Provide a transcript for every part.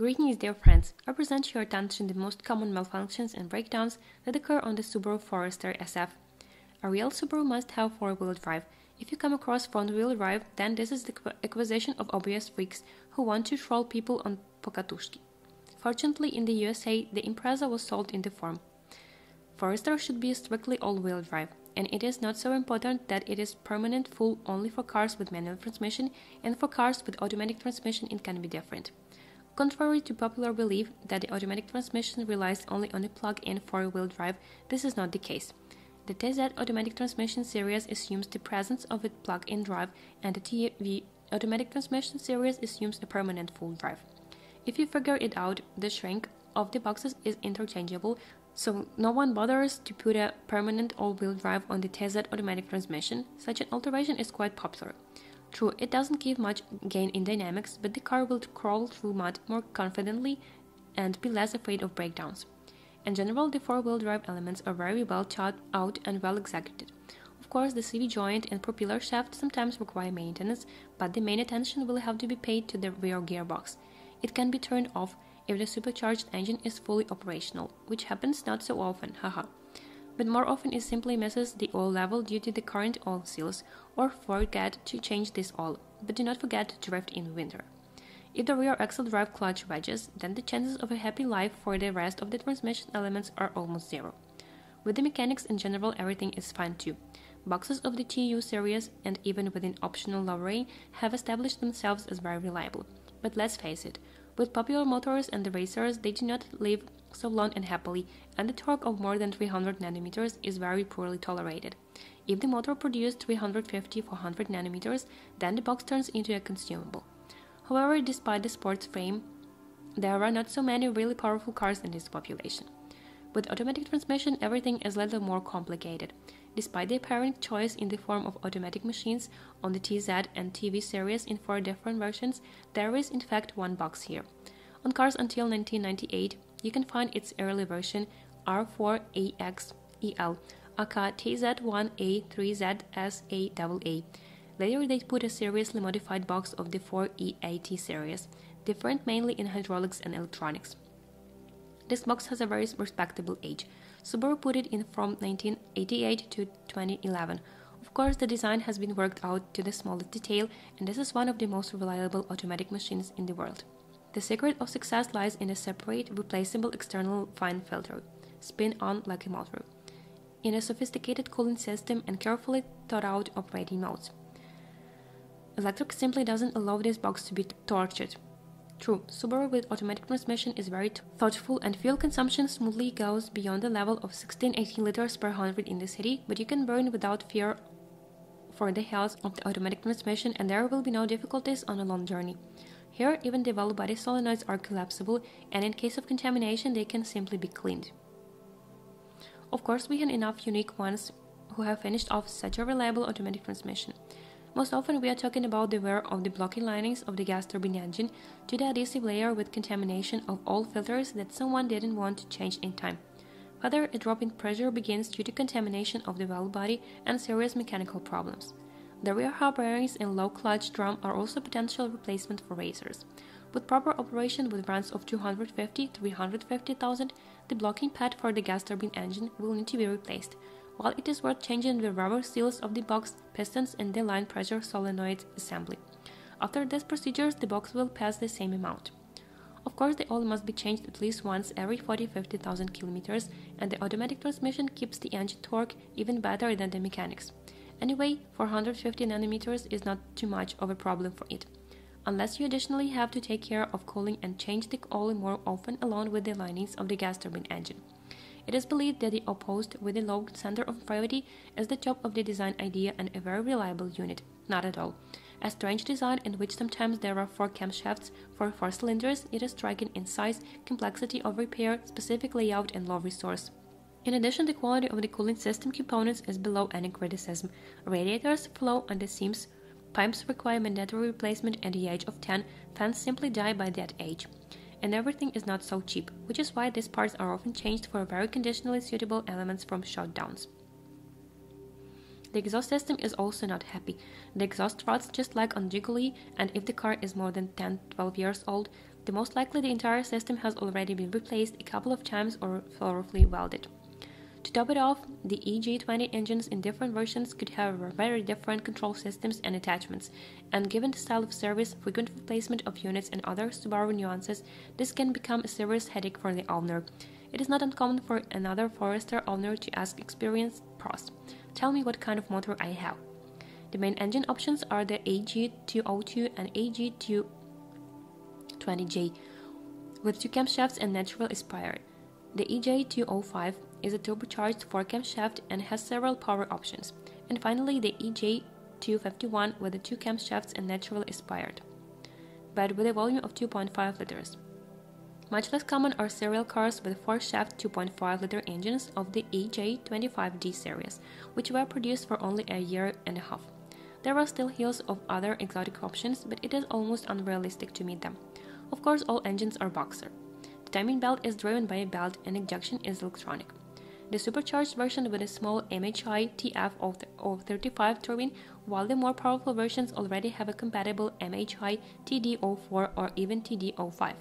Greetings, dear friends. I present to your attention the most common malfunctions and breakdowns that occur on the Subaru Forester SF. A real Subaru must have four-wheel drive. If you come across front-wheel drive, then this is the acquisition of obvious freaks who want to troll people on Pokatushki. Fortunately, in the USA, the Impreza was sold in the form. Forester should be strictly all-wheel drive, and it is not so important that it is permanent full only for cars with manual transmission, and for cars with automatic transmission it can be different. Contrary to popular belief that the automatic transmission relies only on a plug-in four-wheel drive, this is not the case. The TZ automatic transmission series assumes the presence of a plug-in drive, and the TV automatic transmission series assumes a permanent full drive. If you figure it out, the shrink of the boxes is interchangeable, so no one bothers to put a permanent all-wheel drive on the TZ automatic transmission. Such an alteration is quite popular. True, it doesn't give much gain in dynamics, but the car will crawl through mud more confidently and be less afraid of breakdowns. In general, the four-wheel drive elements are very well thought out and well executed. Of course, the CV joint and propeller shaft sometimes require maintenance, but the main attention will have to be paid to the rear gearbox. It can be turned off if the supercharged engine is fully operational, which happens not so often, haha but more often it simply misses the oil level due to the current oil seals, or forget to change this oil, but do not forget to drift in winter. If the rear axle drive clutch wedges, then the chances of a happy life for the rest of the transmission elements are almost zero. With the mechanics in general, everything is fine too. Boxes of the TU series, and even within optional lowering, have established themselves as very reliable. But let's face it, with popular motors and the racers, they do not live so long and happily, and the torque of more than 300 nanometers is very poorly tolerated. If the motor produced 350 400 nanometers, then the box turns into a consumable. However, despite the sports frame, there are not so many really powerful cars in this population. With automatic transmission, everything is a little more complicated. Despite the apparent choice in the form of automatic machines on the TZ and TV series in four different versions, there is in fact one box here. On cars until 1998, you can find its early version R4AXEL, aka TZ1A3ZSAAA. Later, they put a seriously modified box of the 4EAT series, different mainly in hydraulics and electronics. This box has a very respectable age. Subaru put it in from 1988 to 2011. Of course, the design has been worked out to the smallest detail, and this is one of the most reliable automatic machines in the world. The secret of success lies in a separate, replaceable external fine filter, spin on like a motor, in a sophisticated cooling system and carefully thought out operating modes. Electric simply doesn't allow this box to be tortured. True, Subaru with automatic transmission is very thoughtful and fuel consumption smoothly goes beyond the level of 16-18 liters per 100 in the city, but you can burn without fear for the health of the automatic transmission and there will be no difficulties on a long journey. Here, even the valve body solenoids are collapsible, and in case of contamination, they can simply be cleaned. Of course, we have enough unique ones who have finished off such a reliable automatic transmission. Most often, we are talking about the wear of the blocking linings of the gas turbine engine to the adhesive layer with contamination of all filters that someone didn't want to change in time. Further, a drop in pressure begins due to contamination of the valve body and serious mechanical problems. The rear hub bearings and low clutch drum are also potential replacement for racers. With proper operation with runs of 250 350,000, the blocking pad for the gas turbine engine will need to be replaced, while it is worth changing the rubber seals of the box, pistons, and the line pressure solenoid assembly. After these procedures, the box will pass the same amount. Of course, the oil must be changed at least once every 40-50,000 kilometers, and the automatic transmission keeps the engine torque even better than the mechanics. Anyway, 450 nanometers is not too much of a problem for it, unless you additionally have to take care of cooling and change the oil more often along with the linings of the gas turbine engine. It is believed that the opposed with a low center of gravity is the top of the design idea and a very reliable unit. Not at all. A strange design in which sometimes there are four camshafts for four cylinders, it is striking in size, complexity of repair, specific layout, and low resource. In addition, the quality of the cooling system components is below any criticism. Radiators flow the seams, pipes require mandatory replacement at the age of 10, fans simply die by that age. And everything is not so cheap, which is why these parts are often changed for very conditionally suitable elements from shutdowns. The exhaust system is also not happy. The exhaust rots just like on Zhiguli, and if the car is more than 10 12 years old, The most likely the entire system has already been replaced a couple of times or thoroughly welded. To top it off, the EJ20 engines in different versions could have very different control systems and attachments, and given the style of service, frequent replacement of units, and other Subaru nuances, this can become a serious headache for the owner. It is not uncommon for another Forester owner to ask experienced pros, Tell me what kind of motor I have. The main engine options are the EJ202 and AG220J, with two camshafts and natural aspirated. The EJ205 is a turbocharged 4 camshaft and has several power options. And finally, the EJ251 with the 2 camshafts and naturally aspirated, but with a volume of 2.5 liters. Much less common are serial cars with 4 shaft 2.5 liter engines of the EJ25D series, which were produced for only a year and a half. There are still hills of other exotic options, but it is almost unrealistic to meet them. Of course, all engines are boxer. The timing belt is driven by a belt and injection is electronic. The supercharged version with a small MHI TF of 35 turbine, while the more powerful versions already have a compatible MHI TD04 or even TD05.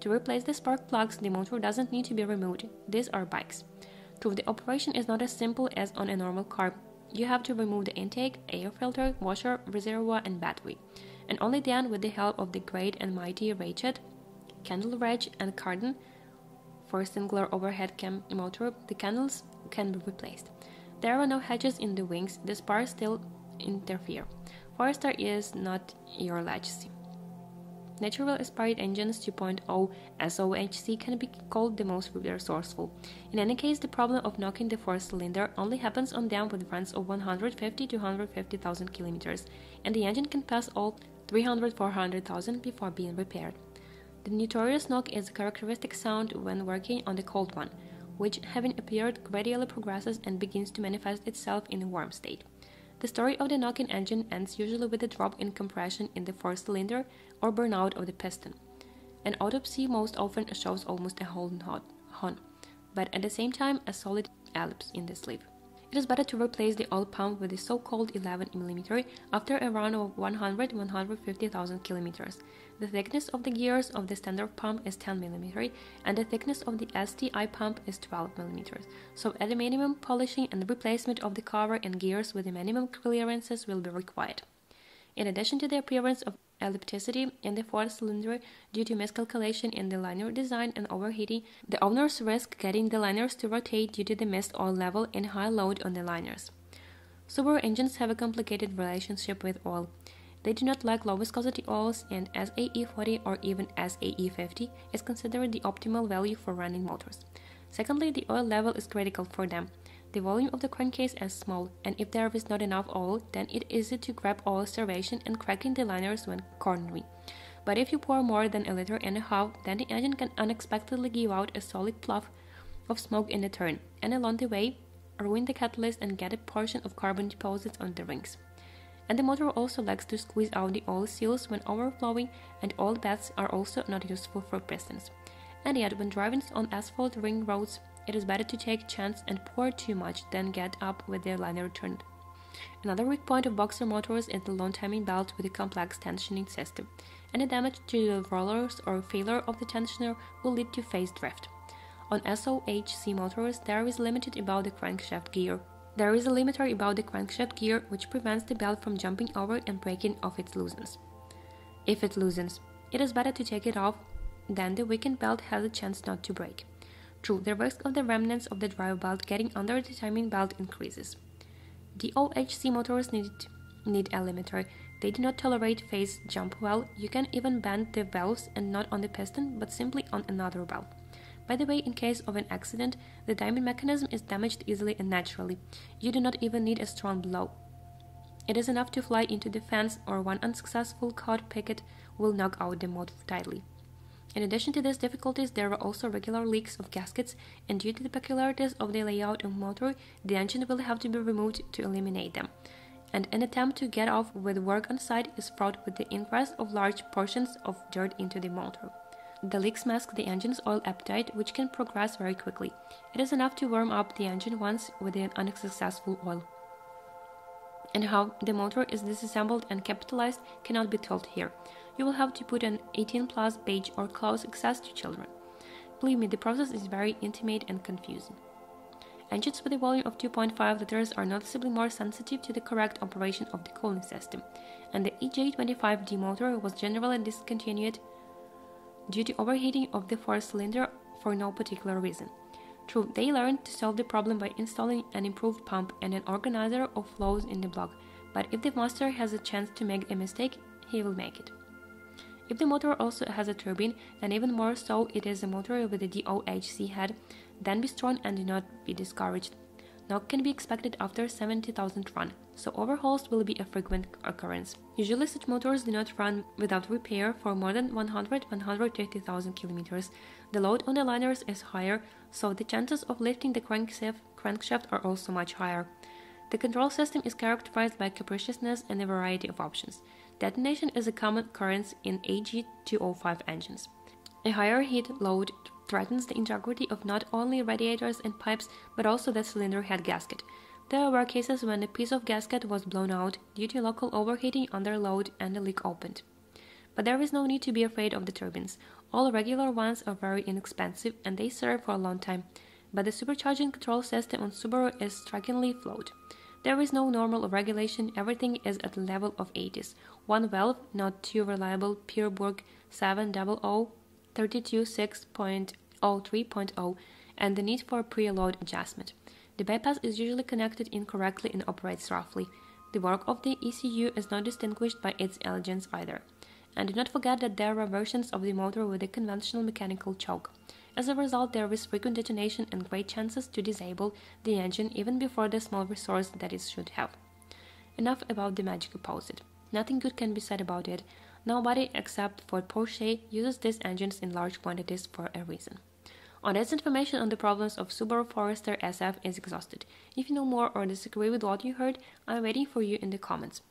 To replace the spark plugs, the motor doesn't need to be removed. These are bikes. True, the operation is not as simple as on a normal car. You have to remove the intake, air filter, washer, reservoir, and battery. And only then, with the help of the great and mighty ratchet, candle wrench, and cardan for a singular overhead cam motor, the candles can be replaced. There are no hatches in the wings, the spars still interfere. Forester is not your legacy. Natural aspirated engines 2.0 SOHC can be called the most resourceful. In any case, the problem of knocking the four cylinder only happens on them with runs of 150 to 150,000 kilometers, and the engine can pass all 300 400,000 before being repaired. The notorious knock is a characteristic sound when working on the cold one, which, having appeared, gradually progresses and begins to manifest itself in a warm state. The story of the knocking engine ends usually with a drop in compression in the four cylinder or burnout of the piston. An autopsy most often shows almost a whole horn, but at the same time a solid ellipse in the sleeve. It is better to replace the old pump with the so-called 11 mm after a run of 100-150,000 km. The thickness of the gears of the standard pump is 10 mm and the thickness of the STI pump is 12 mm. So at a minimum, polishing and replacement of the cover and gears with the minimum clearances will be required. In addition to the appearance of ellipticity in the fourth cylinder due to miscalculation in the liner design and overheating, the owners risk getting the liners to rotate due to the missed oil level and high load on the liners. Subaru engines have a complicated relationship with oil. They do not like low viscosity oils, and SAE40 or even SAE50 is considered the optimal value for running motors. Secondly, the oil level is critical for them. The volume of the crankcase is small, and if there is not enough oil, then it is easy to grab oil starvation and cracking the liners when cornering. But if you pour more than a liter and a half, then the engine can unexpectedly give out a solid puff of smoke in a turn, and along the way, ruin the catalyst and get a portion of carbon deposits on the rings. And the motor also likes to squeeze out the oil seals when overflowing, and oil baths are also not useful for pistons. And yet, when driving on asphalt ring roads, it is better to take chance and pour too much than get up with the liner turned. Another weak point of boxer motors is the long timing belt with a complex tensioning system. Any damage to the rollers or failure of the tensioner will lead to phase drift. On SOHC motors, there is limited about the crankshaft gear. There is a limiter about the crankshaft gear which prevents the belt from jumping over and breaking off its loosens. If it loosens, it is better to take it off, then the weakened belt has a chance not to break. True, the risk of the remnants of the drive belt getting under the timing belt increases. The OHC motors need, need a limiter. They do not tolerate phase jump well. You can even bend the valves and not on the piston, but simply on another valve. By the way, in case of an accident, the timing mechanism is damaged easily and naturally. You do not even need a strong blow. It is enough to fly into the fence, or one unsuccessful caught picket will knock out the motor tightly. In addition to these difficulties, there were also regular leaks of gaskets, and due to the peculiarities of the layout of motor, the engine will have to be removed to eliminate them. And an attempt to get off with work on site is fraught with the ingress of large portions of dirt into the motor. The leaks mask the engine's oil appetite, which can progress very quickly. It is enough to warm up the engine once with an unsuccessful oil. And how the motor is disassembled and capitalized cannot be told here. You will have to put an 18 plus badge or close access to children. Believe me, the process is very intimate and confusing. Engines with a volume of 2.5 liters are noticeably more sensitive to the correct operation of the cooling system, and the EJ25D motor was generally discontinued due to overheating of the fourth cylinder for no particular reason. True, they learned to solve the problem by installing an improved pump and an organizer of flows in the block, but if the master has a chance to make a mistake, he will make it. If the motor also has a turbine, then even more so it is a motor with a DOHC head, then be strong and do not be discouraged. Knock can be expected after 70,000 run, so overhauls will be a frequent occurrence. Usually such motors do not run without repair for more than 100-150,000 kilometers. The load on the liners is higher, so the chances of lifting the crankshaft are also much higher. The control system is characterized by capriciousness and a variety of options. Detonation is a common occurrence in EJ205 engines. A higher heat load threatens the integrity of not only radiators and pipes but also the cylinder head gasket. There were cases when a piece of gasket was blown out due to local overheating under load and the leak opened. But there is no need to be afraid of the turbines. All regular ones are very inexpensive and they serve for a long time. But the supercharging control system on Subaru is strikingly flawed. There is no normal regulation, everything is at the level of 80s. One valve, not too reliable, Pierburg 700 32.6.03.0, and the need for preload adjustment. The bypass is usually connected incorrectly and operates roughly. The work of the ECU is not distinguished by its elegance either. And do not forget that there are versions of the motor with a conventional mechanical choke. As a result, there is frequent detonation and great chances to disable the engine even before the small resource that it should have. Enough about the magic opposite. Nothing good can be said about it. Nobody except Ford Porsche uses these engines in large quantities for a reason. On this information on the problems of Subaru Forester SF is exhausted. If you know more or disagree with what you heard, I'm waiting for you in the comments.